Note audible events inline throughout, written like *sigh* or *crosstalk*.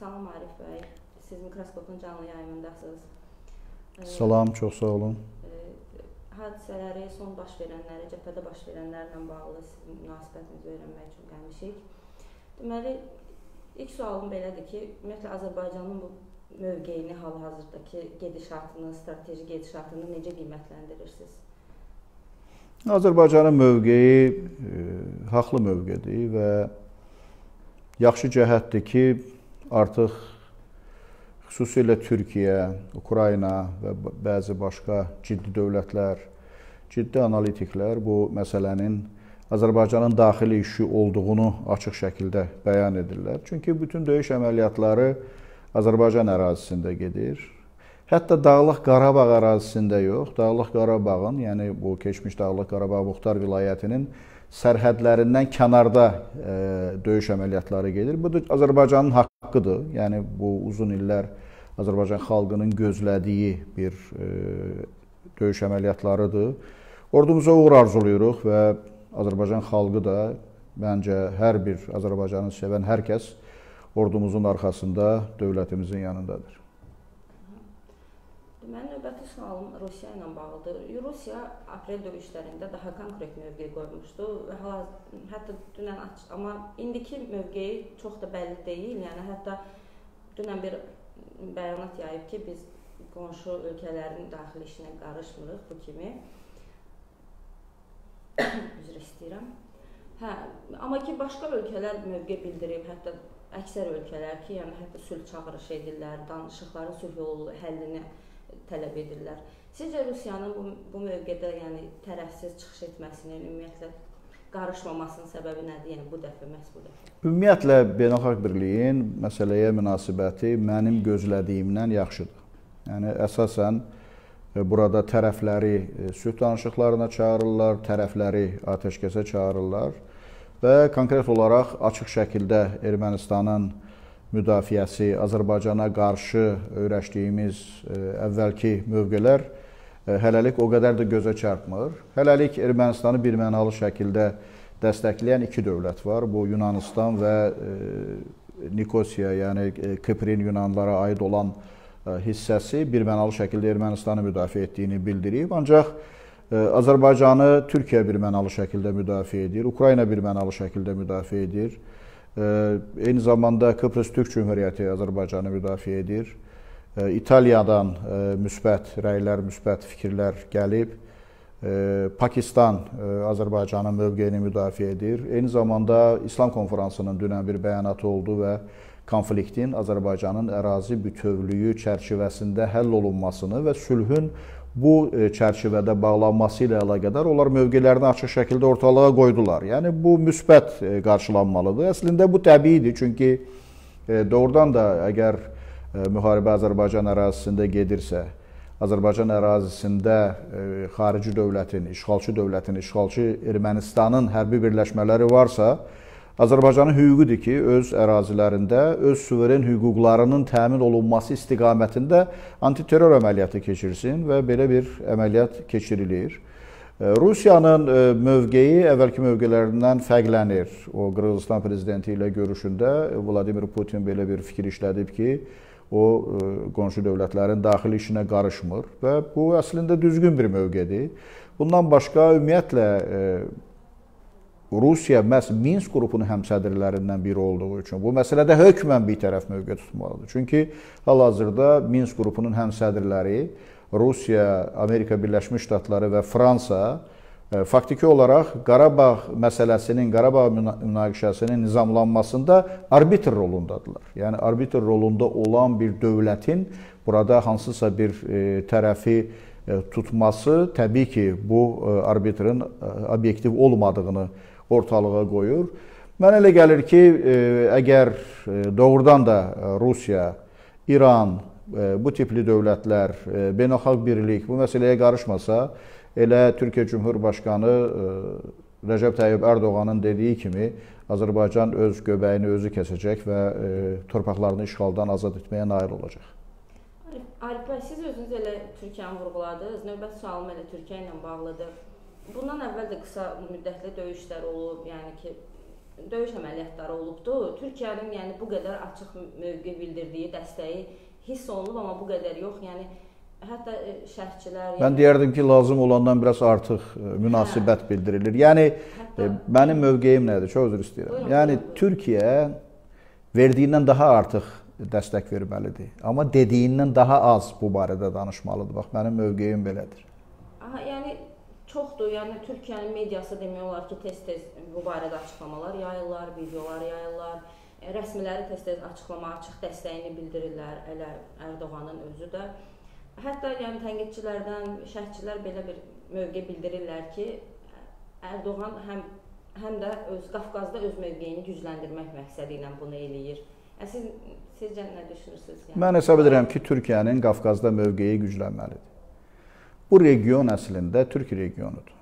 Salam Arif bəy. Siz mikroskopun canlı yayımındasınız. Salam, çox sağ olun. Hadisələri, son baş verənləri, cəbhədə baş verənlərlə bağlı sizin münasibətinizi öyrənmək üçün gəlmişik. Deməli, ilk sualım belədir ki, ümumiyyətlə Azərbaycanın bu mövqeyini hal-hazırdakı gedişatını, strateji gedişatını necə qiymətləndirirsiniz? Azərbaycanın mövqeyi e, haqlı mövqedir və yaxşı cəhətdir ki, artıq xüsusilə Türkiyə, Ukrayna və bəzi başqa ciddi dövlətlər, ciddi analitiklər bu məsələnin Azərbaycanın daxili işi olduğunu açıq şəkildə bəyan edirlər. Çünki bütün döyüş əməliyyatları Azərbaycan ərazisində gedir. Hətta Dağlıq Qarabağ ərazisində yox, Dağlıq Qarabağın, yəni bu keçmiş Dağlıq Qarabağ Muxtar vilayətinin sərhədlərindən kənarda e, döyüş əməliyyatları gedir. Bu da Azərbaycanın haqqıdır. Yəni bu uzun illər Azərbaycan xalqının gözlədiyi bir e, döyüş əməliyyatlarıdır. Ordumuza uğur arzulayırıq və Azərbaycan xalqı da məncə hər bir Azərbaycanı sevən hər kəs ordumuzun arxasında, dövlətimizin yanındadır. Mənim növbəti sualım Rusiya ilə bağlıdır. Rusiya aprel döyüşlərində daha konkret mövqe qoymuşdu və hal hətta dünən aç, amma indiki mövqeyi çox da bəlli deyil. Yəni hətta dünən bir bəyanat yayıb ki, biz qonşu ölkələrin daxili işinə qarışmırıq bu kimi. *coughs* Üzr istəyirəm. Hə, amma ki başqa ölkələr mövqe bildirib, hətta əksər ölkələr ki, yəni hətta sülh çağırış edirlər, danışıqların sülh yolu həllini tələb edirlər. Sizcə Rusiyanın bu, bu mövqedə, yəni tərəfsiz çıxış etməsinin ümumiyyətlə qarışmamasının səbəbi nədir? Yəni bu dəfə məhz bu dəfə. Ümumiyyətlə beynəlxalq birliyin məsələyə münasibəti mənim gözlədiyimdən yaxşıdır. Yəni əsasən e, burada tərəfləri e, sülh danışıqlarına çağırırlar, tərəfləri atəşkəsə çağırırlar və konkret olaraq açıq şəkildə Ermənistanın müdafiəsi, Azərbaycana qarşı öyrəşdiyimiz e, əvvəlki mövqelər e, hələlik o qədər də gözə çarpmır. Hələlik Ermənistanı birmənalı şəkildə dəstəkləyən iki dövlət var. Bu Yunanistan və e, Nikosiya, yəni Kiprin Yunanlara aid olan hissəsi birmənalı şəkildə Ermənistanı müdafiə etdiyini bildirib. Ancaq Azərbaycanı Türkiyə birmənalı şəkildə müdafiə edir, Ukrayna birmənalı şəkildə müdafiə edir. Eyni zamanda Kıbrıs Türk Cümhuriyyəti Azərbaycanı müdafiə edir. İtaliyadan müsbət rəylər, müsbət fikirlər gəlib. Pakistan Azərbaycanın mövqeyini müdafiə edir. Eyni zamanda İslam konfransının dünən bir bəyanatı oldu və konfliktin Azərbaycanın ərazi bütövlüyü çərçivəsində həll olunmasını və sülhün bu e, çərçivədə bağlanması ilə əlaqədar onlar mövqelərini açıq şəkildə ortalığa qoydular. Yəni bu müsbət e, qarşılanmalıdır. Əslində bu təbiidir, çünki e, doğrudan da əgər müharibə Azərbaycan ərazisində gedirsə, Azərbaycan ərazisində xarici dövlətin, işğalçı dövlətin, işğalçı Ermənistanın hərbi birləşmələri varsa, Azərbaycanın hüququdur ki, öz ərazilərində öz suveren hüquqlarının təmin olunması istiqamətində antiterror əməliyyatı keçirsin və belə bir əməliyyat keçirilir. E, Rusiyanın e, mövqeyi əvvəlki mövqelərindən fərqlənir. O Qırğızstan prezidenti ilə görüşündə Vladimir Putin belə bir fikir işlədib ki, o e, qonşu dövlətlərin daxili işinə qarışmır və bu əslində düzgün bir mövqedir. Bundan başqa ümumiyyətlə Rusiya məhz Minsk qrupunun həmsədrlərindən biri olduğu üçün bu məsələdə hökmən bir tərəf mövqe tutmalıdır. Çünki hal-hazırda Minsk qrupunun həmsədrləri Rusiya, Amerika Birləşmiş Ştatları və Fransa e, faktiki olaraq Qarabağ məsələsinin, Qarabağ münaqişəsinin nizamlanmasında arbitr rolundadılar. Yəni arbitr rolunda olan bir dövlətin burada hansısa bir e, tərəfi e, tutması təbii ki, bu arbitrın obyektiv olmadığını ortalığa qoyur. Mənə elə gəlir ki, e, əgər e, doğrudan da e, Rusiya, İran, bu tipli dövlətlər, beynəlxalq birlik bu məsələyə qarışmasa, elə Türkiyə Cümhurbaşqanı Rəcəb Tayyib Ərdoğanın dediyi kimi Azərbaycan öz göbəyini özü kəsəcək və torpaqlarını işğaldan azad etməyə nail olacaq. Arif bəy, siz özünüz elə Türkiyəni vurğuladınız. Növbəti sualım elə Türkiyə ilə bağlıdır. Bundan əvvəl də qısa müddətli döyüşlər olub, yəni ki, döyüş əməliyyatları olubdu. Türkiyənin yəni bu qədər açıq mövqe bildirdiyi dəstəyi hiss olunub, amma bu qədər yox. Yəni hətta e, şərhçilər Mən deyərdim ki, lazım olandan biraz artıq e, münasibət hə. bildirilir. Yəni hətta, e, mənim mövqeyim nədir? Çox üzr istəyirəm. Buyurun, yəni buyurun. Türkiyə verdiyindən daha artıq dəstək verməlidir. Amma dediyindən daha az bu barədə danışmalıdır. Bax, mənim mövqeyim belədir. Aha, yəni çoxdur. Yəni Türkiyənin mediası demək olar ki, tez-tez bu barədə açıqlamalar yayırlar, videolar yayırlar. Rəsmiləri tez-tez açıqlama, açıq dəstəyini bildirirlər. Elə Ərdoğanın özü də. Hətta yəni tənqidçilərdən, şərhçilər belə bir mövqe bildirirlər ki, Ərdoğan həm həm də öz Qafqazda öz mövqeyini gücləndirmək məqsədi ilə bunu eləyir. Siz sizcə nə düşünürsüz? Yəni? Mən hesab edirəm ki, Türkiyənin Qafqazda mövqeyi güclənməlidir. Bu region əslində türk regionudur.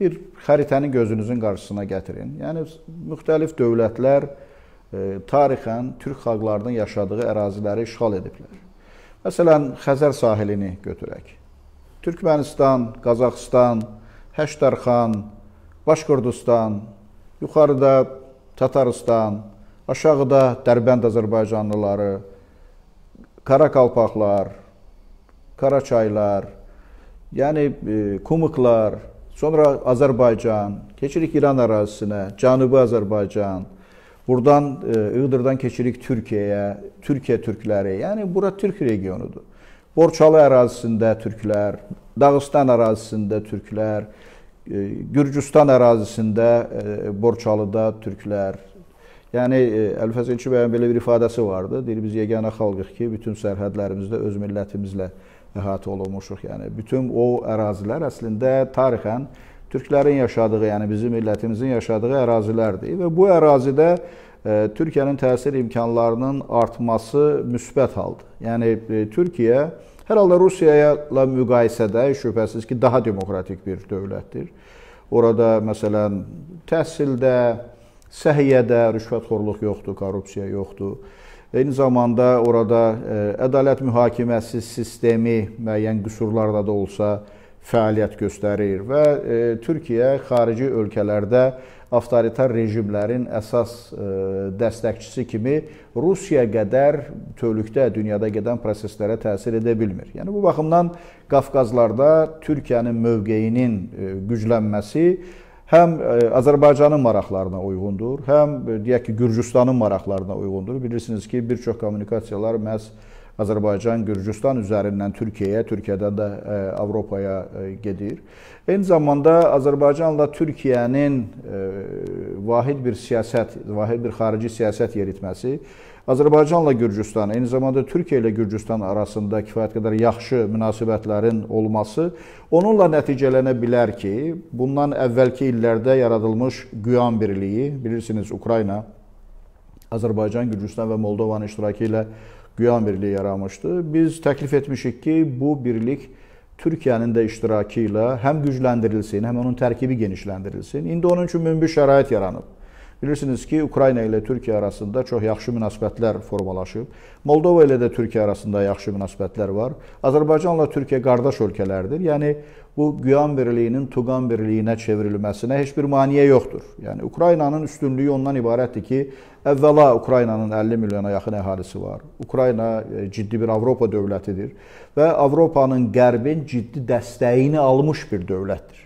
Bir xəritəni gözünüzün qarşısına gətirin. Yəni müxtəlif dövlətlər e, tarixən türk xalqlarının yaşadığı əraziləri işğal ediblər. Məsələn, Xəzər sahilini götürək. Türkmənistan, Qazaxıstan, Həştərxan, Başqurdistan, yuxarıda Tataristan, aşağıda Dərbənd Azərbaycanlıları, Qarakalpaqlar, Qaraçaylar, yəni e, Kumuklar, sonra Azərbaycan, keçirik İran ərazisinə, Cənubi Azərbaycan, Buradan e, Iğdırdan keçirik Türkiyəyə, Türkiyə türkləri. Yəni bura türk regionudur. Borçalı ərazisində türklər, Dağıstan ərazisində türklər, e, Gürcüstan ərazisində e, Borçalıda türklər. Yəni Əlfəz Elçi bəyin belə bir ifadəsi vardı. Deyir biz yeganə xalqıq ki, bütün sərhədlərimizdə öz millətimizlə əhatə olunmuşuq. Yəni bütün o ərazilər əslində tarixən türklərin yaşadığı, yəni bizim millətimizin yaşadığı ərazilərdir və bu ərazidə e, Türkiyənin təsir imkanlarının artması müsbət haldır. Yəni e, Türkiyə hər halda Rusiya ilə müqayisədə şübhəsiz ki, daha demokratik bir dövlətdir. Orada məsələn təhsildə, səhiyyədə rüşvətxorluq yoxdur, korrupsiya yoxdur. Eyni zamanda orada e, ədalət mühakiməsi sistemi müəyyən qüsurlarda da olsa fəaliyyət göstərir və e, Türkiyə xarici ölkələrdə avtoritar rejimlərin əsas e, dəstəkçisi kimi Rusiya qədər bütövlükdə dünyada gedən proseslərə təsir edə bilmir. Yəni bu baxımdan Qafqazlarda Türkiyənin mövqeyinin güclənməsi həm e, Azərbaycanın maraqlarına uyğundur, həm e, deyək ki, Gürcüstanın maraqlarına uyğundur. Bilirsiniz ki, bir çox kommunikasiyalar məhz Azərbaycan, Gürcüstan üzərindən Türkiyəyə, Türkiyədən də e, Avropaya gedir. Eyni zamanda Azərbaycanla Türkiyənin vahid bir siyasət, vahid bir xarici siyasət yeritməsi Azərbaycanla Gürcüstan, eyni zamanda Türkiyə ilə Gürcüstan arasında kifayət qədər yaxşı münasibətlərin olması onunla nəticələnə bilər ki, bundan əvvəlki illərdə yaradılmış Güyan birliyi, bilirsiniz Ukrayna, Azərbaycan, Gürcüstan və Moldovanın iştirakı ilə Güyan birliyi yaranmışdı. Biz təklif etmişik ki, bu birlik Türkiyənin də iştirakı ilə həm gücləndirilsin, həm onun tərkibi genişləndirilsin. İndi onun üçün münbir şərait yaranıb. Bilirsiniz ki, Ukrayna ilə Türkiyə arasında çox yaxşı münasibətlər formalaşıb. Moldova ilə də Türkiyə arasında yaxşı münasibətlər var. Azərbaycanla Türkiyə qardaş ölkələrdir. Yəni bu Güyan birliyinin Tuqan birliyinə çevrilməsinə heç bir maneə yoxdur. Yəni Ukraynanın üstünlüyü ondan ibarətdir ki, əvvəla Ukraynanın 50 milyona yaxın əhalisi var. Ukrayna e, ciddi bir Avropa dövlətidir və Avropanın qərbin ciddi dəstəyini almış bir dövlətdir.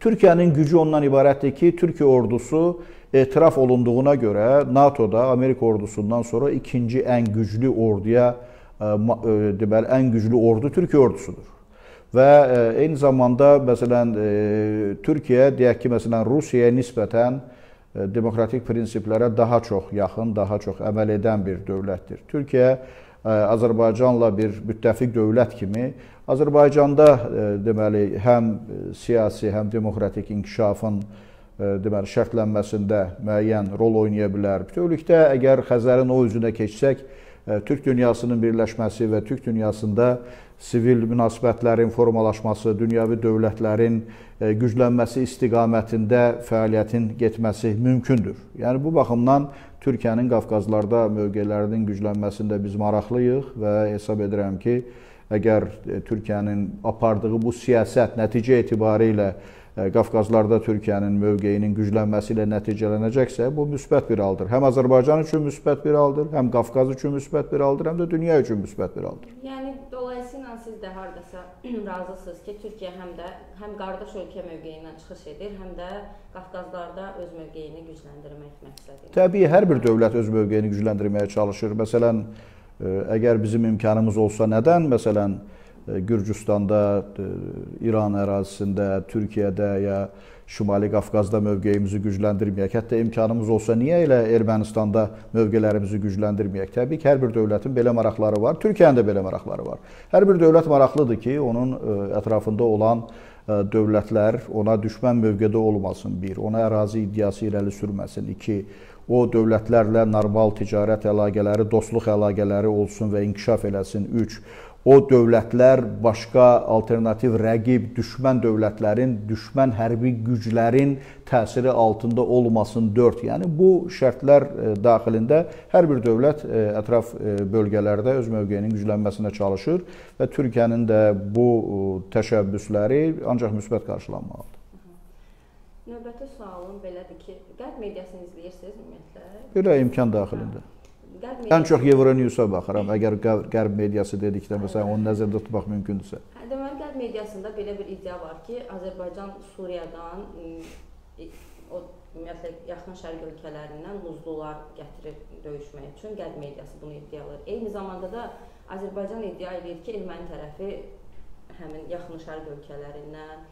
Türkiyənin gücü ondan ibarətdir ki, Türkiyə ordusu etiraf olunduğuna görə NATO-da Amerika ordusundan sonra ikinci ən güclü orduya e, e, deməli ən güclü ordu Türkiyə ordusudur. Və e, eyni zamanda məsələn Türkiyə deyək ki, məsələn Rusiyaya nisbətən demokratik prinsiplərə daha çox yaxın, daha çox əməl edən bir dövlətdir. Türkiyə Azərbaycanla bir müttəfiq dövlət kimi Azərbaycanda deməli həm siyasi, həm demokratik inkişafın deməli şərtlənməsində müəyyən rol oynaya bilər. Bütövlükdə əgər Xəzərin o üzünə keçsək, Türk dünyasının birləşməsi və Türk dünyasında sivil münasibətlərin formalaşması, dünyəvi dövlətlərin güclənməsi istiqamətində fəaliyyətin getməsi mümkündür. Yəni bu baxımdan Türkiyənin Qafqazlarda mövqelərinin güclənməsində biz maraqlıyıq və hesab edirəm ki, əgər Türkiyənin apardığı bu siyasət nəticə etibarilə Qafqazlarda Türkiyənin mövqeyinin güclənməsi ilə nəticələnəcəksə, bu müsbət bir haldır. Həm Azərbaycan üçün müsbət bir haldır, həm Qafqaz üçün müsbət bir haldır, həm də dünya üçün müsbət bir haldır. Yəni dolayısıyla siz də hardasa *clears throat* razısınız ki, Türkiyə həm də həm qardaş ölkə mövqeyindən çıxış edir, həm də Qafqazlarda öz mövqeyini gücləndirmək məqsədi. Təbii hər bir dövlət öz mövqeyini gücləndirməyə çalışır. Məsələn, əgər bizim imkanımız olsa nədən məsələn Gürcüstanda, İran ərazisində, Türkiyədə ya Şimali Qafqazda mövqeyimizi gücləndirməyək. Hətta imkanımız olsa niyə elə Ermənistanda mövqelərimizi gücləndirməyək? Təbii ki, hər bir dövlətin belə maraqları var. Türkiyənin də belə maraqları var. Hər bir dövlət maraqlıdır ki, onun ətrafında olan dövlətlər ona düşmən mövqedə olmasın. Bir, ona ərazi iddiası irəli sürməsin. İki, o dövlətlərlə normal ticarət əlaqələri, dostluq əlaqələri olsun və inkişaf eləsin. Üç, o dövlətlər başqa alternativ rəqib, düşmən dövlətlərin, düşmən hərbi güclərin təsiri altında olmasın 4. Yəni bu şərtlər e, daxilində hər bir dövlət e, ətraf e, bölgələrdə öz mövqeyinin güclənməsinə çalışır və Türkiyənin də bu təşəbbüsləri ancaq müsbət qarşılanmalıdır. Növbəti sualım belədir ki, qərb mediasını izləyirsiniz ümumiyyətlə? Belə imkan daxilində. Hə. Qərb Ən çox Euronews-a baxıram. Əgər qərb mediası dedikdə məsələn onu nəzərdə tutmaq mümkündürsə. Hə, deməli qərb mediasında belə bir iddia var ki, Azərbaycan Suriyadan o ümumiyyətlə yaxın şərq ölkələrindən muzlular gətirir döyüşmək üçün qərb mediası bunu iddialayır. Eyni zamanda da Azərbaycan iddia edir ki, erməni tərəfi həmin yaxın şərq ölkələrindən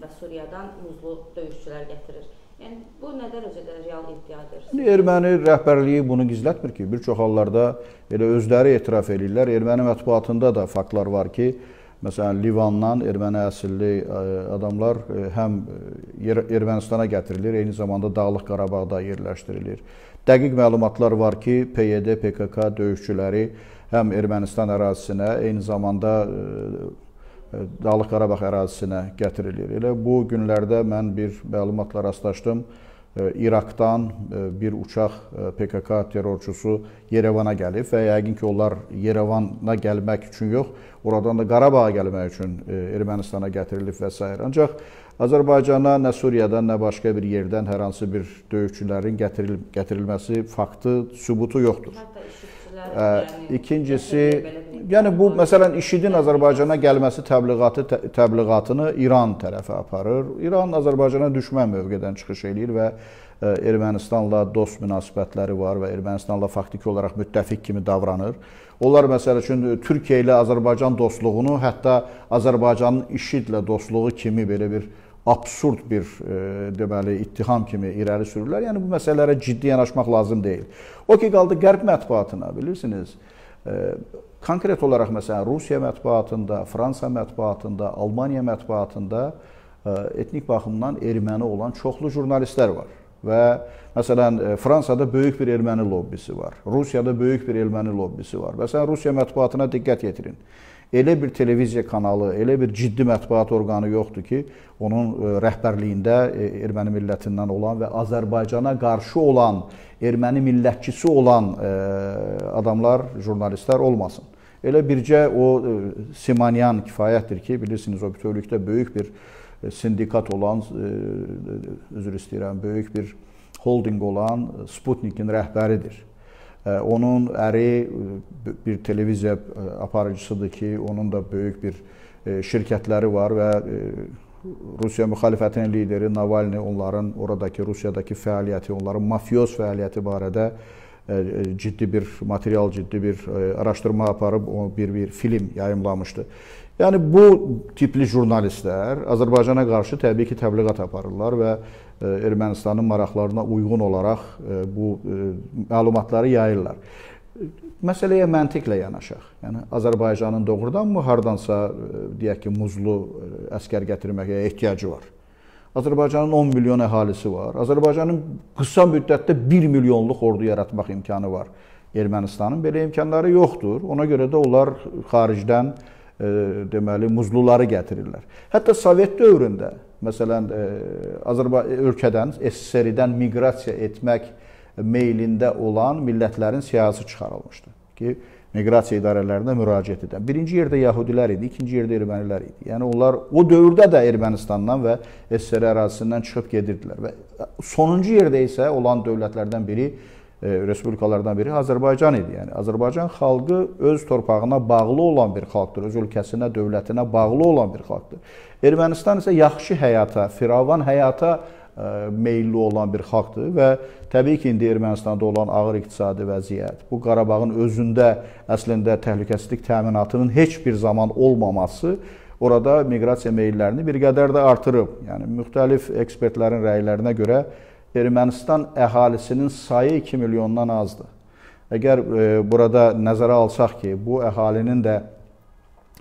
və Suriyadan muzlu döyüşçülər gətirir. Yəni bu nə dərəcədə real iddiadır? Erməni rəhbərliyi bunu gizlətmir ki, bir çox hallarda elə özləri etiraf edirlər. Erməni mətbuatında da faktlar var ki, məsələn Livandan erməni əsilli e, adamlar e, həm e, Ermənistana gətirilir, eyni zamanda Dağlıq Qarabağda yerləşdirilir. Dəqiq məlumatlar var ki, PYD, PKK döyüşçüləri həm Ermənistan ərazisinə, eyni zamanda Dağlıq Qarabağ ərazisinə gətirilir. Elə bu günlərdə mən bir məlumatla rastlaşdım. İraqdan bir uçaq PKK terrorçusu Yerevana gəlib və yəqin ki, onlar Yerevana gəlmək üçün yox, oradan da Qarabağa gəlmək üçün Ermənistana gətirilib və s. Ancaq Azərbaycana nə Suriyadan, nə başqa bir yerdən hər hansı bir döyüşçülərin gətiril gətirilməsi faktı, sübutu yoxdur. Hətta yəni, İkincisi, yəni bu məsələn IŞİD-in Azərbaycana gəlməsi təbliğatı təbliğatını İran tərəfi aparır. İran Azərbaycana düşmən mövqedən çıxış eləyir və Ermənistanla dost münasibətləri var və Ermənistanla faktiki olaraq müttəfiq kimi davranır. Onlar məsəl üçün Türkiyə ilə Azərbaycan dostluğunu, hətta Azərbaycanın IŞİD-lə dostluğu kimi belə bir absurd bir e, deməli ittiham kimi irəli sürürlər. Yəni bu məsələlərə ciddi yanaşmaq lazım deyil. O ki qaldı qərb mətbuatına, bilirsiniz, e, konkret olaraq məsələn Rusiya mətbuatında, Fransa mətbuatında, Almaniya mətbuatında e, etnik baxımdan erməni olan çoxlu jurnalistlər var və məsələn e, Fransada böyük bir erməni lobbisi var. Rusiyada böyük bir erməni lobbisi var. Məsələn Rusiya mətbuatına diqqət yetirin elə bir televiziya kanalı, elə bir ciddi mətbuat orqanı yoxdur ki, onun e, rəhbərliyində e, erməni millətindən olan və Azərbaycana qarşı olan, erməni millətçisi olan adamlar, jurnalistlər olmasın. Elə bircə o Simanyan kifayətdir ki, bilirsiniz o bütövlükdə böyük bir sindikat olan, üzr istəyirəm, böyük bir holdinq olan Sputnikin rəhbəridir. Onun əri bir televiziya aparıcısıdır ki, onun da böyük bir şirkətləri var və Rusiya müxalifətinin lideri Navalny onların oradakı Rusiyadakı fəaliyyəti, onların mafioz fəaliyyəti barədə ciddi bir material, ciddi bir araşdırma aparıb o bir bir film yayımlamışdı. Yəni bu tipli jurnalistlər Azərbaycana qarşı təbii ki, təbliğat aparırlar və Ermənistanın maraqlarına uyğun olaraq bu məlumatları yayırlar. Məsələyə məntiqlə yanaşaq. Yəni Azərbaycanın doğrudanmı hardansa deyək ki, muzlu əskər gətirməyə ehtiyacı var? Azərbaycanın 10 milyon əhalisi var. Azərbaycanın qısa müddətdə 1 milyonluq ordu yaratmaq imkanı var. Ermənistanın belə imkanları yoxdur. Ona görə də onlar xaricdən e, deməli muzluları gətirirlər. Hətta Sovet dövründə məsələn e, Azərbaycan ölkədən SSR-dən miqrasiya etmək meylində olan millətlərin siyahısı çıxarılmışdı ki, miqrasiya idarələrinə müraciət edən. Birinci yerdə yəhudilər idi, ikinci yerdə ermənilər idi. Yəni onlar o dövrdə də Ermənistandan və SSR ərazisindən çıxıb gedirdilər və sonuncu yerdə isə olan dövlətlərdən biri e, respublikalardan biri Azərbaycan idi. Yəni Azərbaycan xalqı öz torpağına bağlı olan bir xalqdır, öz ölkəsinə, dövlətinə bağlı olan bir xalqdır. Ermənistan isə yaxşı həyata, firavan həyata meylli olan bir xalqdır və təbii ki, indi Ermənistanda olan ağır iqtisadi vəziyyət, bu Qarabağın özündə əslində təhlükəsizlik təminatının heç bir zaman olmaması orada miqrasiya meyllərini bir qədər də artırıb. Yəni müxtəlif ekspertlərin rəylərinə görə Ermənistan əhalisinin sayı 2 milyondan azdır. Əgər e, burada nəzərə alsaq ki, bu əhalinin də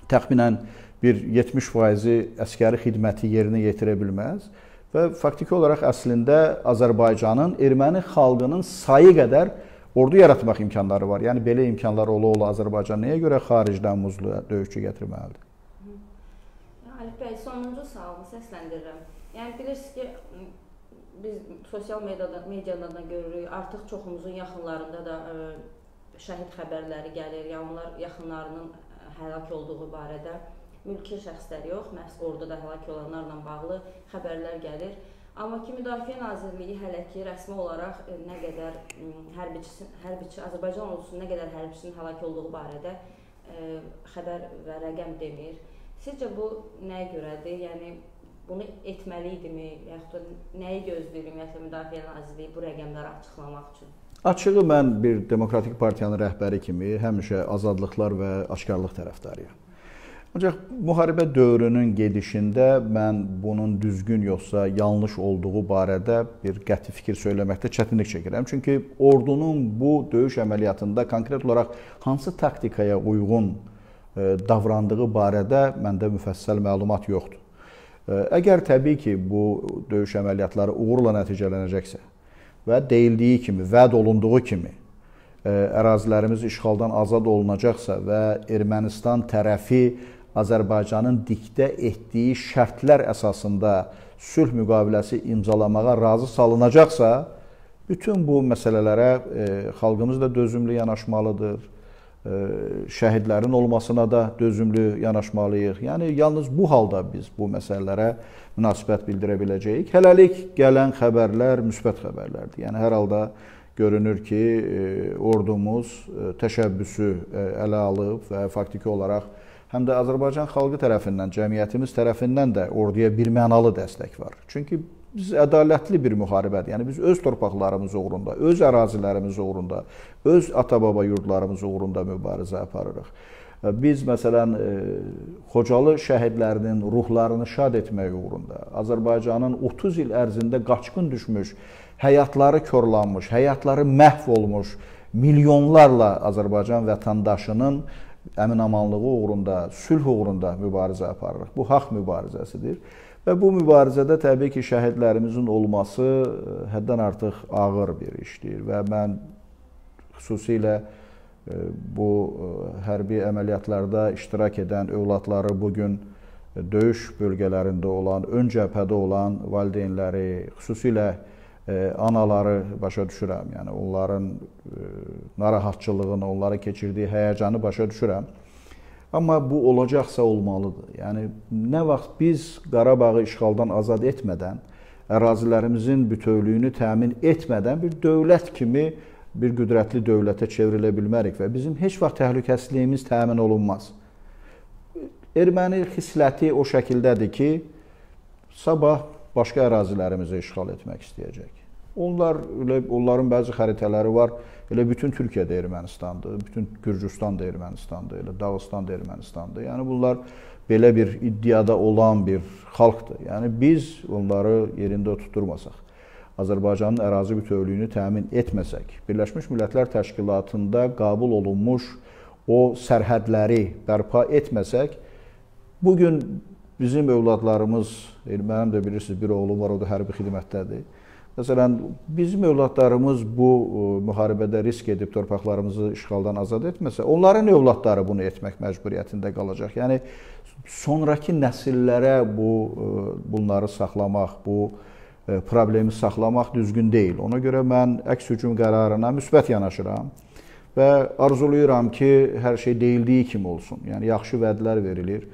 təxminən bir 70% əskəri xidməti yerinə yetirə bilməz və faktiki olaraq əslində Azərbaycanın erməni xalqının sayı qədər ordu yaratmaq imkanları var. Yəni belə imkanlar ola-ola Azərbaycan nəyə görə xaricdən muzlu döyüşçü gətirməlidir? Alif bəy, sonuncu sualımı səsləndirirəm. Yəni bilirsiniz ki, biz sosial mediada, mediada da görürük, artıq çoxumuzun yaxınlarında da ə, şəhid xəbərləri gəlir, ya onlar yaxınlarının həlak olduğu barədə mülki şəxslər yox, məhz orduda həlak olanlarla bağlı xəbərlər gəlir. Amma ki Müdafiə Nazirliyi hələ ki rəsmi olaraq e, nə qədər hərbiçisi, hərbiçi Azərbaycan ordusunun nə qədər hərbiçisinin həlak olduğu barədə ə, e, xəbər və rəqəm demir. Sizcə bu nəyə görədir? Yəni bunu etməli idimi, yaxud da nəyi gözləyir ümumiyyətlə Müdafiə Nazirliyi bu rəqəmləri açıqlamaq üçün? Açığı mən bir demokratik partiyanın rəhbəri kimi həmişə azadlıqlar və aşkarlıq tərəfdarıyam. Ancaq müharibə dövrünün gedişində mən bunun düzgün yoxsa yanlış olduğu barədə bir qəti fikir söyləməkdə çətinlik çəkirəm. Çünki ordunun bu döyüş əməliyyatında konkret olaraq hansı taktikaya uyğun e, davrandığı barədə məndə müfəssəl məlumat yoxdur. E, əgər təbii ki, bu döyüş əməliyyatları uğurla nəticələnəcəksə və deyildiyi kimi, vəd olunduğu kimi e, ərazilərimiz işğaldan azad olunacaqsa və Ermənistan tərəfi Azərbaycanın diktə etdiyi şərtlər əsasında sülh müqaviləsi imzalamağa razı salınacaqsa, bütün bu məsələlərə e, xalqımız da dözümlü yanaşmalıdır. E, şəhidlərin olmasına da dözümlü yanaşmalıyıq. Yəni yalnız bu halda biz bu məsələlərə münasibət bildirə biləcəyik. Hələlik gələn xəbərlər müsbət xəbərlərdir. Yəni hər halda görünür ki, e, ordumuz e, təşəbbüsü e, ələ alıb və faktiki olaraq həm də Azərbaycan xalqı tərəfindən, cəmiyyətimiz tərəfindən də orduya bir mənalı dəstək var. Çünki biz ədalətli bir müharibədir. Yəni biz öz torpaqlarımız uğrunda, öz ərazilərimiz uğrunda, öz ata-baba yurdlarımız uğrunda mübarizə aparırıq. Biz məsələn e, Xocalı şəhidlərinin ruhlarını şad etmək uğrunda, Azərbaycanın 30 il ərzində qaçqın düşmüş, həyatları korlanmış, həyatları məhv olmuş milyonlarla Azərbaycan vətəndaşının əmin-amanlığı uğrunda, sülh uğrunda mübarizə aparırıq. Bu haqq mübarizəsidir. Və bu mübarizədə təbii ki, şəhidlərimizin olması e, həddən artıq ağır bir işdir və mən xüsusilə e, bu e, hərbi əməliyyatlarda iştirak edən övladları bu gün döyüş bölgələrində olan, ön cəbhədə olan valideynləri, xüsusilə anaları başa düşürəm. Yəni onların narahatçılığını, onların keçirdiyi həyəcanı başa düşürəm. Amma bu olacaqsa olmalıdır. Yəni nə vaxt biz Qarabağı işğaldan azad etmədən, ərazilərimizin bütövlüyünü təmin etmədən bir dövlət kimi bir qüdrətli dövlətə çevrilə bilmərik və bizim heç vaxt təhlükəsizliyimiz təmin olunmaz. Erməni xisləti o şəkildədir ki, sabah başqa ərazilərimizi işğal etmək istəyəcək. Onlar elə onların bəzi xəritələri var. Elə bütün Türkiyə də Ermənistandır, bütün Gürcüstan da Ermənistandır, elə Dağıstan da Ermənistandır. Yəni bunlar belə bir iddiada olan bir xalqdır. Yəni biz onları yerində tuturmasaq, Azərbaycanın ərazi bütövlüyünü təmin etməsək, Birləşmiş Millətlər Təşkilatında qəbul olunmuş o sərhədləri bərpa etməsək, bu gün Bizim övladlarımız, mənim də bilirsiniz, bir oğlum var, o da hərbi xidmətdədir. Məsələn, bizim övladlarımız bu e, müharibədə risk edib torpaqlarımızı işğaldan azad etməsə, onların övladları bunu etmək məcburiyyətində qalacaq. Yəni sonrakı nəsillərə bu e, bunları saxlamaq, bu e, problemi saxlamaq düzgün deyil. Ona görə mən əks hücum qərarına müsbət yanaşıram və arzulayıram ki, hər şey deyildiyi kimi olsun. Yəni yaxşı vədlər verilir.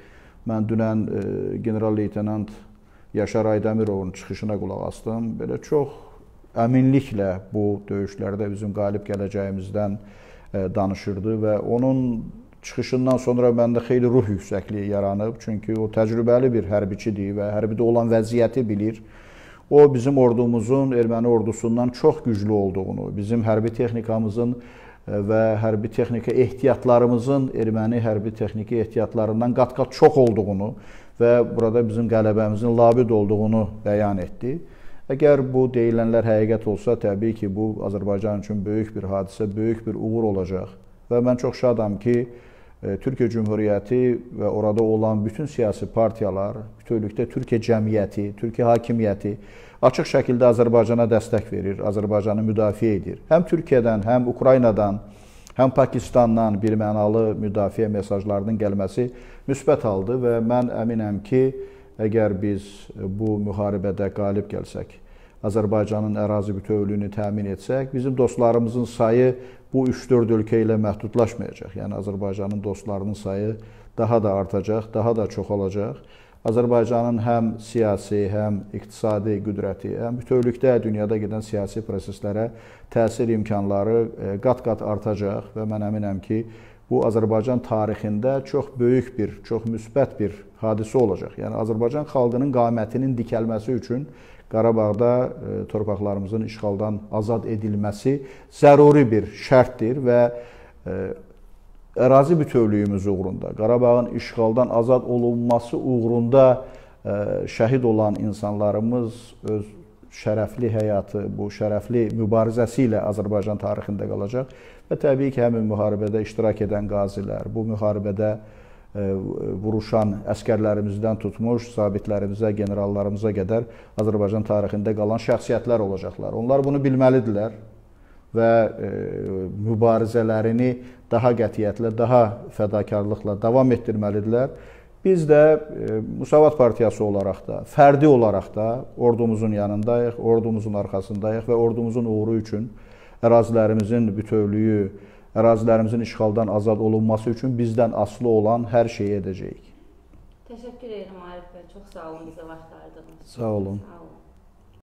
Mən dünən e, general-leytenant Yaşar Aydəmirovun çıxışına qulaq asdım. Belə çox əminliklə bu döyüşlərdə bizim qalib gələcəyimizdən e, danışırdı və onun çıxışından sonra məndə xeyli ruh yüksəkliyi yaranıb. Çünki o təcrübəli bir hərbiçidir və hərbidə olan vəziyyəti bilir. O bizim ordumuzun erməni ordusundan çox güclü olduğunu, bizim hərbi texnikamızın və hərbi texnika ehtiyatlarımızın erməni hərbi texniki ehtiyatlarından qat-qat çox olduğunu və burada bizim qələbəmizin labid olduğunu bəyan etdi. Əgər bu deyilənlər həqiqət olsa, təbii ki, bu Azərbaycan üçün böyük bir hadisə, böyük bir uğur olacaq. Və mən çox şadam ki, e, Türkiyə Cümhuriyyəti və orada olan bütün siyasi partiyalar, bütövlükdə Türkiyə cəmiyyəti, Türkiyə hakimiyyəti açıq şəkildə Azərbaycana dəstək verir, Azərbaycanı müdafiə edir. Həm Türkiyədən, həm Ukraynadan, həm Pakistandan bir mənalı müdafiə mesajlarının gəlməsi müsbət haldır və mən əminəm ki, əgər biz bu müharibədə qalib gəlsək, Azərbaycanın ərazi bütövlüyünü təmin etsək, bizim dostlarımızın sayı bu 3-4 ölkə ilə məhdudlaşmayacaq. Yəni Azərbaycanın dostlarının sayı daha da artacaq, daha da çoxalacaq. Azərbaycanın həm siyasi, həm iqtisadi qüdrəti, həm bütövlükdə dünyada gedən siyasi proseslərə təsir imkanları e, qat-qat artacaq və mən əminəm ki, bu Azərbaycan tarixində çox böyük bir, çox müsbət bir hadisə olacaq. Yəni Azərbaycan xalqının qamətinin dikəlməsi üçün Qarabağda e, torpaqlarımızın işğaldan azad edilməsi zəruri bir şərtdir və e, ərazi bütövlüyümüz uğrunda, Qarabağın işğaldan azad olunması uğrunda e, şəhid olan insanlarımız öz şərəfli həyatı, bu şərəfli mübarizəsi ilə Azərbaycan tarixində qalacaq və təbii ki, həmin müharibədə iştirak edən qazilər, bu müharibədə e, vuruşan əskərlərimizdən tutmuş zabitlərimizə, generallarımıza qədər Azərbaycan tarixində qalan şəxsiyyətlər olacaqlar. Onlar bunu bilməlidirlər və e, mübarizələrini daha qətiyyətlə, daha fədakarlıqla davam etdirməlidirlər. Biz də e, Müsavat Partiyası olaraq da, fərdi olaraq da ordumuzun yanındayıq, ordumuzun arxasındayıq və ordumuzun uğuru üçün ərazilərimizin bütövlüyü, ərazilərimizin işğaldan azad olunması üçün bizdən asılı olan hər şeyi edəcəyik. Təşəkkür edirəm Arif bəy. Çox sağ olun bizə vaxt ayırdığınız üçün. Sağ olun. Sağ olun.